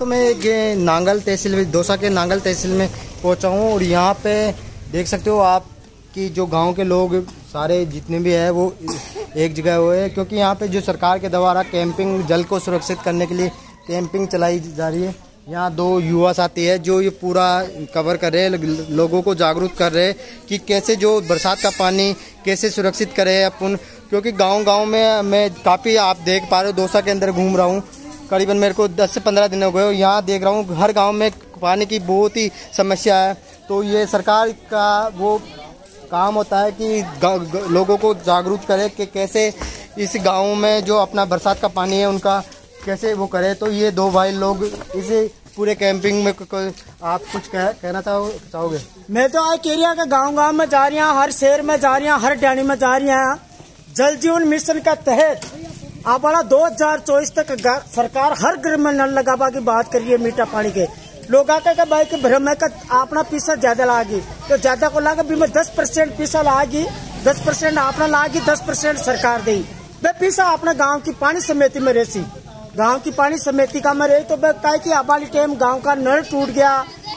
तो मैं ये नांगल तहसील में, दौसा के नांगल तहसील में पहुँचा हूँ और यहाँ पे देख सकते हो आप कि जो गाँव के लोग सारे जितने भी हैं वो एक जगह हुए हैं, क्योंकि यहाँ पे जो सरकार के द्वारा कैंपिंग, जल को सुरक्षित करने के लिए कैंपिंग चलाई जा रही है। यहाँ दो युवा साथी है जो ये पूरा कवर कर रहे हैं, लोगों को जागरूक कर रहे हैं कि कैसे जो बरसात का पानी कैसे सुरक्षित करें अपन, क्योंकि गाँव गाँव में मैं काफ़ी आप देख पा रहे हो, दोसा के अंदर घूम रहा हूँ। करीबन मेरे को 10 से 15 दिन हो गए। यहाँ देख रहा हूँ हर गाँव में पानी की बहुत ही समस्या है। तो ये सरकार का वो काम होता है कि लोगों को जागरूक करे कि कैसे इस गाँव में जो अपना बरसात का पानी है उनका कैसे वो करे। तो ये दो भाई लोग इस पूरे कैंपिंग में आप कुछ कह, कहना चाहो चाहोगे? मैं तो आज केरिया के गाँव गाँव में जा रही हूँ हर शहर में जा रही हूँ हर डैनी में जा रही हैं। जल जीवन मिशन के तहत बड़ा दो हज़ार चौबीस तक सरकार हर घर में नल लगावा की बात करिए मीठा पानी के। लोग आकर के भाई, के भ्रम है अपना पैसा ज़्यादा लागी। तो ज़्यादा को लागे भी मैं दस परसेंट पैसा लागी, दस परसेंट अपना लागी, दस परसेंट सरकार दी वे पैसा अपने गाँव की पानी समिति में रहती गाँव की पानी समिति का में रही तो वे कहे की अबाली टाइम गाँव का नल टूट गया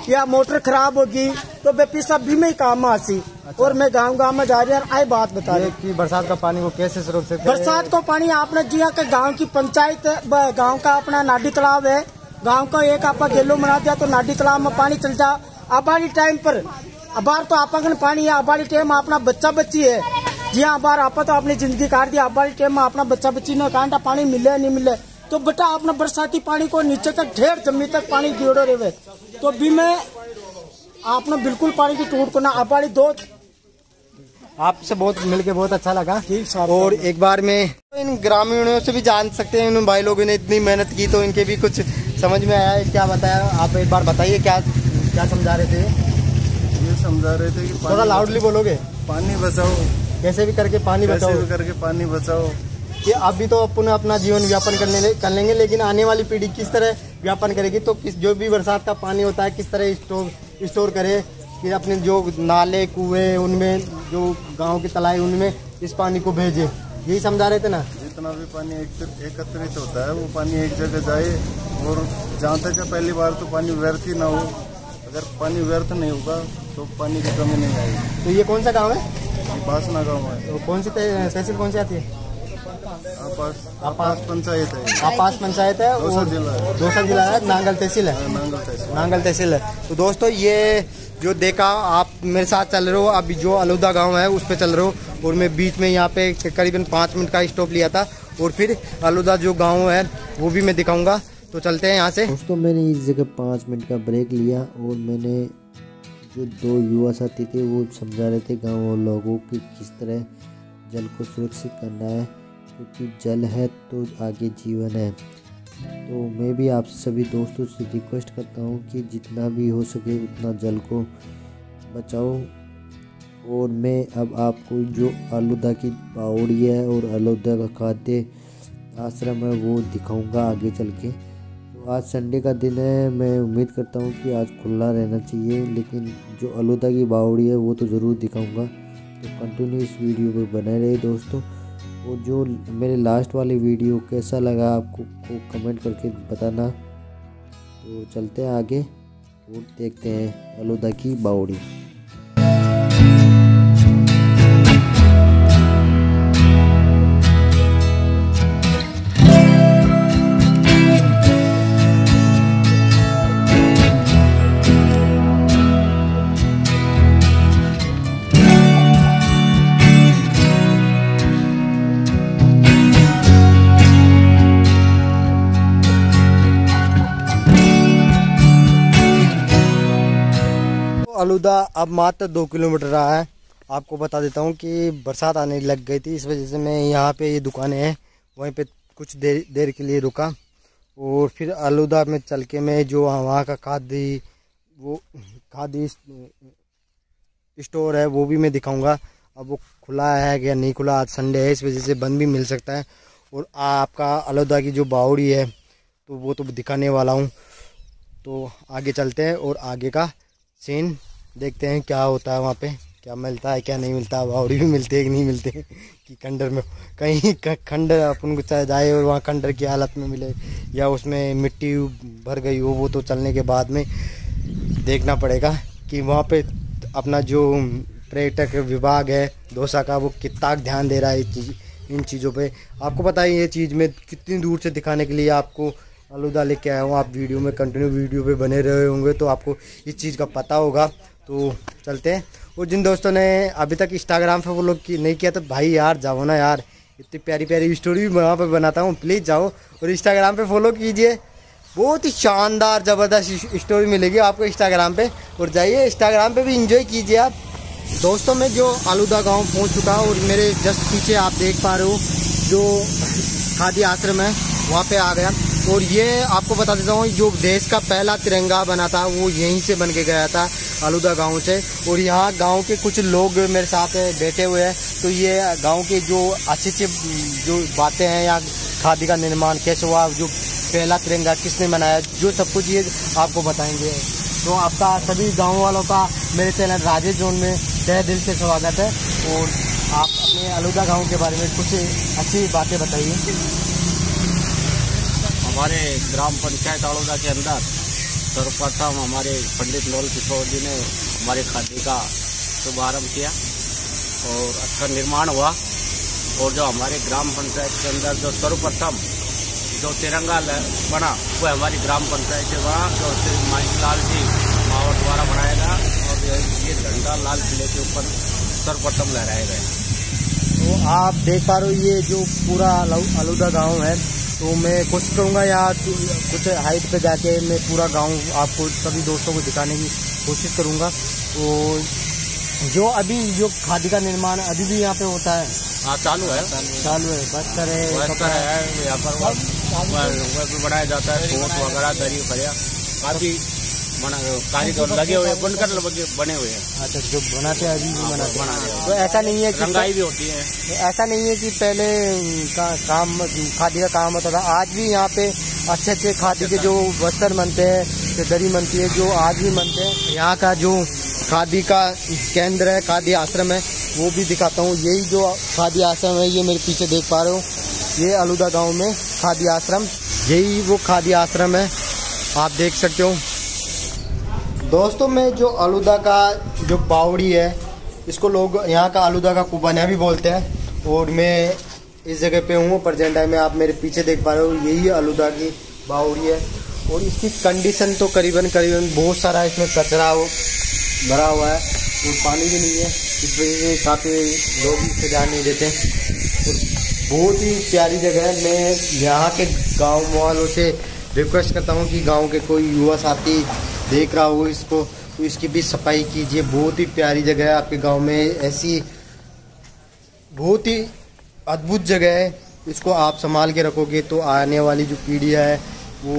या मोटर खराब होगी तो वे पैसा भी में काम आसी। अच्छा। और मैं गाँव गाँव में जा रही हूँ आई बात बता रही कि बरसात का पानी वो कैसे सुरक्षित बरसात को पानी आपने जिया के गाँव की पंचायत गाँव का अपना नाडी तालाब है। गाँव का एक आपका गेलो बना दिया तो नाडी तालाब में पानी चल जा। अबारी टाइम पर अबार तो आप पानी है अबारी टाइम अपना बच्चा बच्ची है। जी हाँ अबार आपा तो अपनी ज़िंदगी काट दी अबारी टाइम में अपना बच्चा बच्ची ने कांटा पानी मिले नहीं मिले। तो बेटा अपना बरसाती पानी को नीचे तक ढेर ज़मीन तक पानी जोड़ो रहे। तो भी मैं आपने बिल्कुल पानी की टूट को ना अबारी दो। आपसे बहुत मिलके बहुत अच्छा लगा। और एक बार में इन ग्रामीणों से भी जान सकते हैं इन भाई लोगों ने इतनी मेहनत की तो इनके भी कुछ समझ में आया क्या बताया? आप एक बार बताइए क्या क्या समझा रहे थे? ये समझा रहे थे कि थोड़ा लाउडली बोलोगे? पानी बचाओ। कैसे भी करके पानी बचाओ। भी करके पानी बचाओ। कि अभी तो अपन अपना जीवन व्यापन करने कर लेंगे लेकिन आने वाली पीढ़ी किस तरह व्यापन करेगी? तो किस जो भी बरसात का पानी होता है किस तरह स्टोर स्टोर करे कि अपने जो नाले कुएँ उनमें जो गाँव की तलाई उनमें इस पानी को भेजे। यही समझा रहे थे ना? जितना भी पानी एकत्रित होता है वो पानी एक जगह जाए और जहाँ तक पहली बार तो पानी व्यर्थ ही ना हो। अगर पानी व्यर्थ नहीं होगा तो पानी की कमी नहीं आएगी। तो ये कौन सा गाँव है? बासना गाँव है। तो कौन सी तहसील कौन सी आती है? आपास पंचायत है आपास पंचायत है दौसा जिला है नांगल तहसील है. हाँ, नांगल तहसील नांगल तहसील है. तो दोस्तों ये जो देखा आप मेरे साथ चल रहे हो अभी जो अलुदा गाँव है उस पर चल रहे हो। और मैं बीच में यहाँ पे करीबन पाँच मिनट का स्टॉप लिया था। और फिर अलुदा जो गाँव है वो भी मैं दिखाऊँगा। तो चलते हैं यहाँ से। दोस्तों मैंने इस जगह पाँच मिनट का ब्रेक लिया और मैंने जो दो युवा साथी थे वो समझा रहे थे गाँव और लोगों की किस तरह जल को सुरक्षित करना है। क्योंकि जल है तो आगे जीवन है। तो मैं भी आप सभी दोस्तों से रिक्वेस्ट करता हूँ कि जितना भी हो सके उतना जल को बचाओ। और मैं अब आपको जो आलूदा की पावड़ी है और आलूदा का खाद्य आश्रम है, वो दिखाऊँगा आगे चल के। तो आज संडे का दिन है, मैं उम्मीद करता हूँ कि आज खुला रहना चाहिए, लेकिन जो आलूदा की बावड़ी है, वो तो ज़रूर दिखाऊँगा। तो कंटिन्यू इस वीडियो पर बने रहे दोस्तों। और जो मेरे लास्ट वाली वीडियो कैसा लगा आपको को कमेंट करके बताना। तो चलते हैं आगे, और देखते हैं, अलुदा की बावड़ी। आलूदा अब मात्र दो किलोमीटर रहा है। आपको बता देता हूँ कि बरसात आने लग गई थी, इस वजह से मैं यहाँ पे ये दुकानें हैं, वहीं पे कुछ देर देर के लिए रुका। और फिर आलूदा में चल के मैं जो वहाँ का खादी वो खादी स्टोर है, वो भी मैं दिखाऊँगा। अब वो खुला है या नहीं खुला, आज संडे है, इस वजह से बंद भी मिल सकता है। और आपका अलौदा की जो बावड़ी है तो वो तो दिखाने वाला हूँ। तो आगे चलते हैं और आगे का सीन देखते हैं क्या होता है वहाँ पे, क्या मिलता है, क्या नहीं मिलता है बावड़ी भी मिलते है कि नहीं मिलते, कि खंडर में, कहीं खंडर अपन को चाहे जाए और वहाँ खंडर की हालत में मिले, या उसमें मिट्टी भर गई हो, वो तो चलने के बाद में देखना पड़ेगा कि वहाँ पे अपना जो पर्यटक विभाग है, दोसा का, वो कितना ध्यान दे रहा है इस चीज़, इन चीज़ों पे। आपको पता है ये चीज़ में कितनी दूर से दिखाने के लिए आपको आलूदा लेके आया हूँ, आप वीडियो में कंटिन्यू वीडियो पे बने रहे होंगे तो आपको इस चीज़ का पता होगा। तो चलते हैं। और जिन दोस्तों ने अभी तक इंस्टाग्राम पे फॉलो की नहीं किया तो भाई यार, जाओ ना यार। इतनी प्यारी प्यारी स्टोरी भी वहाँ पर बनाता हूँ प्लीज़ जाओ। और इंस्टाग्राम पे फॉलो कीजिए। बहुत ही शानदार, ज़बरदस्त स्टोरी मिलेगी आपको इंस्टाग्राम पे। और जाइए इंस्टाग्राम पे भी इंजॉय कीजिए आप। दोस्तों, मैं जो आलूदा गाँव पहुँच चुका हूँ, और मेरे जस्ट पीछे आप देख पा रहे हो, जो खादी आश्रम है, वहाँ पे आ गया। और ये आपको बता देता हूँ, जो देश का पहला तिरंगा बना था, वो यहीं से बन के गया था, आलूदा गाँव से। और यहाँ गाँव के कुछ लोग मेरे साथ बैठे हुए हैं। तो ये गाँव के जो अच्छी अच्छी जो बातें हैं या खादी का निर्माण, कैसे हुआ, जो पहला तिरंगा किसने बनाया, जो सब कुछ ये आपको बताएँगे। तो आपका सभी गाँव वालों का मेरे चैनल राजेश जोन में तय दिल से स्वागत है। और आप अपने आलूदा गाँव के बारे में कुछ अच्छी बातें बताइए। हमारे ग्राम पंचायत आड़ोदा के अंदर सर्वप्रथम हमारे पंडित लोल किशोर जी ने हमारे खादी का शुभारंभ किया और अच्छा निर्माण हुआ और जो हमारे ग्राम पंचायत के अंदर जो सर्वप्रथम जो तिरंगा बना वो हमारी ग्राम पंचायत से बना जो श्री माइकलाल जी मावर द्वारा बनाया गया और ये झंडा लाल किले के ऊपर सर्वप्रथम लहराए गए तो आप देख पा रहे हो ये जो पूरा अलूदा गाँव है तो मैं कोशिश करूँगा या कुछ हाइट पे जाके मैं पूरा गाँव आपको सभी दोस्तों को दिखाने की कोशिश करूँगा। तो जो अभी जो खादी का निर्माण अभी भी यहाँ पे होता है। हाँ चालू है। चालू है बस्तर है बस्तर है यहाँ पर बनाया जाता है वगैरह दरी फरिया काफ़ी कारीगर लगे हुए बनकर बने हुए हैं। अच्छा जो बनाते हैं अभी भी बनाते बना तो ऐसा नहीं है कि रंगाई भी होती है। ऐसा नहीं है कि पहले का काम खादी का काम होता था। आज भी यहाँ पे अच्छे अच्छे खादी के जो बस्तर बनते हैं दरी बनती है जो आज भी बनते हैं यहाँ का जो खादी का केंद्र है खादी आश्रम है वो भी दिखाता हूँ। यही जो खादी आश्रम है ये मेरे पीछे देख पा रहे हो। ये अलूदा गाँव में खादी आश्रम यही वो खादी आश्रम है। आप देख सकते हो। दोस्तों, में जो आलूदा का जो बावड़ी है, इसको लोग यहाँ का आलूदा का कुबानिया भी बोलते हैं, और मैं इस जगह पे हूँ प्रजेंट टाइम में आप मेरे पीछे देख पा रहे हो, यही आलूदा की बावड़ी है, और इसकी कंडीशन तो करीबन करीबन बहुत सारा इसमें कचरा भरा हुआ है, और पानी भी नहीं है, इस वजह से काफ़ी लोग इसे ध्यान नहीं देते बहुत ही प्यारी जगह है, मैं यहाँ के गाँव वालों से रिक्वेस्ट करता हूँ कि गाँव के कोई युवा साथी देख रहा हो इसको। तो इसकी भी सफ़ाई कीजिए। बहुत ही प्यारी जगह है आपके गाँव में। ऐसी बहुत ही अद्भुत जगह है। इसको आप संभाल के रखोगे तो आने वाली जो पीढ़ियाँ है, वो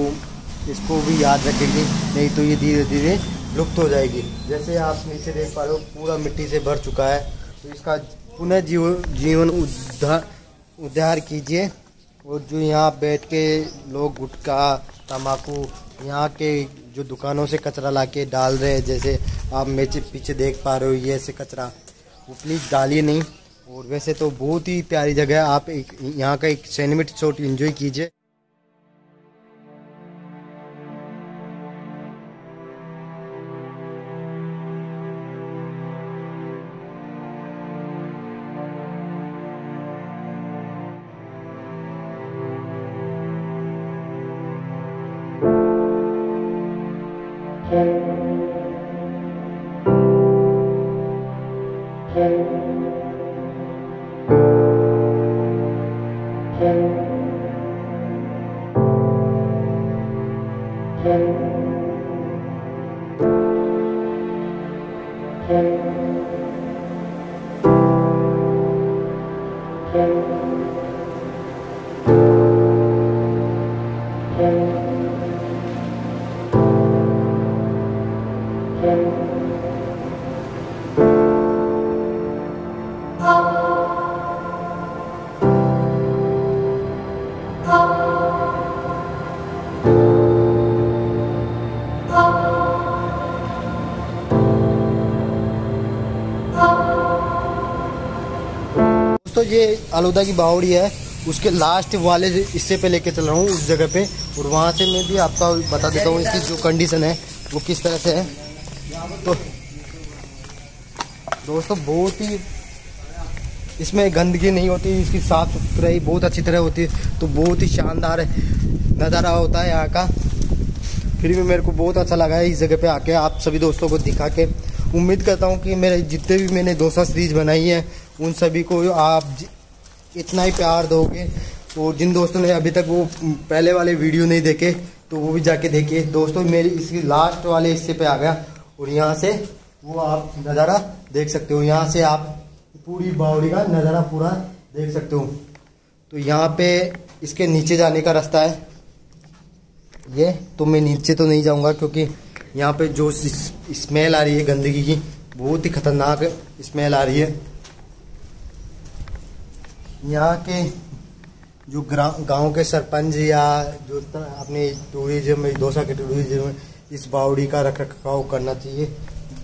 इसको भी याद रखेगी। नहीं तो ये धीरे धीरे लुप्त हो जाएगी। जैसे आप नीचे देख पा रहे हो, पूरा मिट्टी से भर चुका है। तो इसका पुनः जीव, जीवन उद्धार उद्धार कीजिए। और जो यहाँ बैठ के लोग गुटखा तम्बाकू यहाँ के जो दुकानों से कचरा ला के डाल रहे हैं, जैसे आप मेरे पीछे देख पा रहे हो, ये ऐसे कचरा। वो प्लीज़ डालिए नहीं। और वैसे तो बहुत ही प्यारी जगह है। आप एक, यहाँ का एक सैनमिट शॉट इन्जॉय कीजिए। दोस्तों, ये आलूदा की बावड़ी है। उसके लास्ट वाले हिस्से पे लेके चल रहा हूँ, उस जगह पे। और वहाँ से मैं भी आपका बता देता हूँ इसकी जो कंडीशन है, वो किस तरह से है। तो दोस्तों, बहुत ही इसमें गंदगी नहीं होती, इसकी साफ़ सुथराई बहुत अच्छी तरह होती है तो बहुत ही शानदार नज़ारा होता है यहाँ का। फिर भी मेरे को बहुत अच्छा लगा है इस जगह पे आके, आप सभी दोस्तों को दिखा के। उम्मीद करता हूँ कि मेरे जितने भी मैंने दोसा सीरीज़ बनाई है, उन सभी को आप इतना ही प्यार दोगे। और जिन दोस्तों ने अभी तक वो पहले वाले वीडियो नहीं देखे तो वो भी जाके देखिए। दोस्तों, मेरी इसकी लास्ट वाले हिस्से पे आ गया, और यहाँ से वो आप नज़ारा देख सकते हो। यहाँ से आप पूरी बावड़ी का नज़ारा पूरा देख सकते हो। तो यहाँ पे इसके नीचे जाने का रास्ता है। ये तो मैं नीचे तो नहीं जाऊँगा क्योंकि यहाँ पे जो स्मेल आ रही है गंदगी की, बहुत ही खतरनाक स्मेल आ रही है। यहाँ के जो गाँव के सरपंच या जो अपने टूरिज़्म दोसा के टूरिज़्म, इस बावड़ी का रख रखाव करना चाहिए।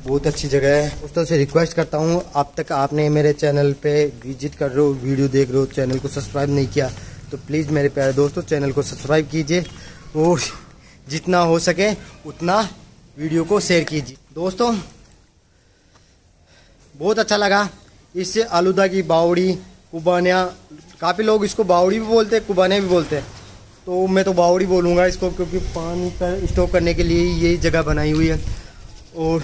बहुत अच्छी जगह है। दोस्तों से रिक्वेस्ट करता हूँ, अब तक आपने मेरे चैनल पे विज़िट कर रहे हो वीडियो देख रहे हो चैनल को सब्सक्राइब नहीं किया तो प्लीज़ मेरे प्यारे दोस्तों चैनल को सब्सक्राइब कीजिए और जितना हो सके उतना वीडियो को शेयर कीजिए। दोस्तों, बहुत अच्छा लगा इससे आलूदा की बावड़ी, कुबानिया। काफ़ी लोग इसको बावड़ी भी बोलते हैं, कुबानिया भी बोलते हैं। तो मैं तो बावड़ी बोलूँगा इसको, क्योंकि पानी का स्टोक करने के लिए यही जगह बनाई हुई है। और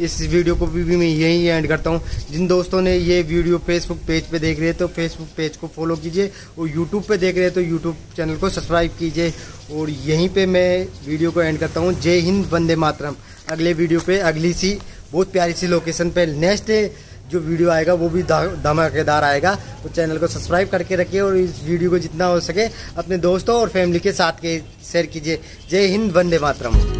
इस वीडियो को भी, भी मैं यही एंड करता हूँ। जिन दोस्तों ने ये वीडियो फेसबुक पेज पे देख रहे हैं तो फेसबुक पेज को फॉलो कीजिए और यूट्यूब पे देख रहे हैं तो यूट्यूब चैनल को सब्सक्राइब कीजिए। और यहीं पे मैं वीडियो को एंड करता हूँ। जय हिंद वंदे मातरम। अगले वीडियो पे अगली सी बहुत प्यारी सी लोकेशन पे नेक्स्ट जो वीडियो आएगा वो भी धमाकेदार आएगा। तो चैनल को सब्सक्राइब करके रखिए और इस वीडियो को जितना हो सके अपने दोस्तों और फैमिली के साथ के शेयर कीजिए। जय हिंद वंदे मातरम।